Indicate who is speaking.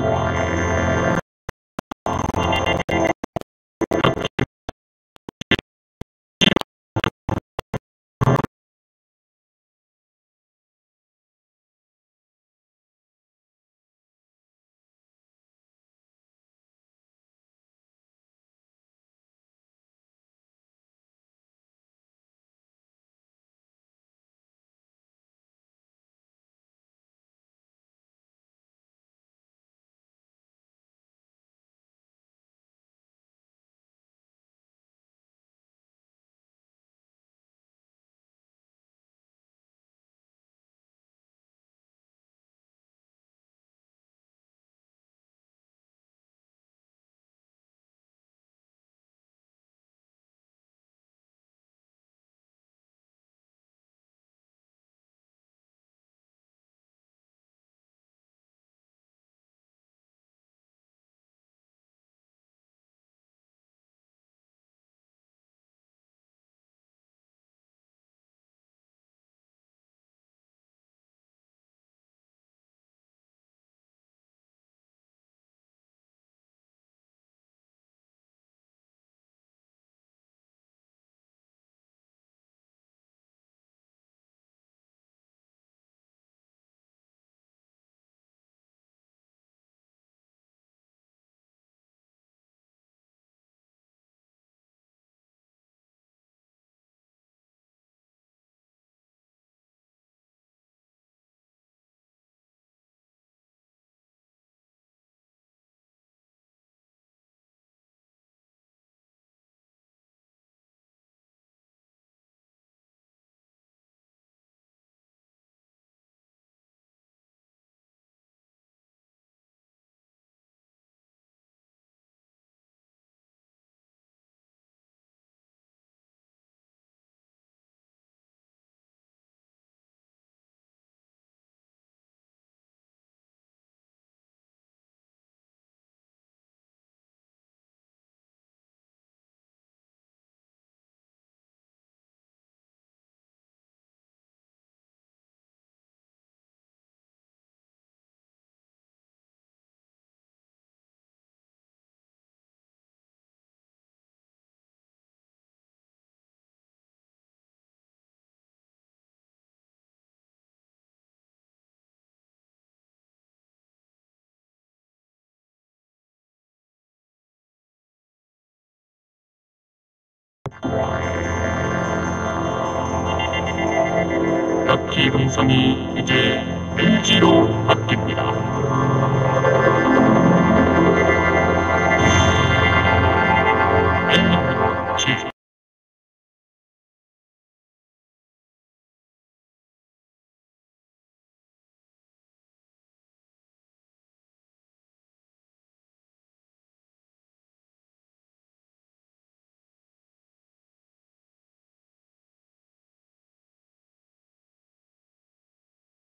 Speaker 1: Wow. 럭키 음성이 이제 LG로 바뀝니다.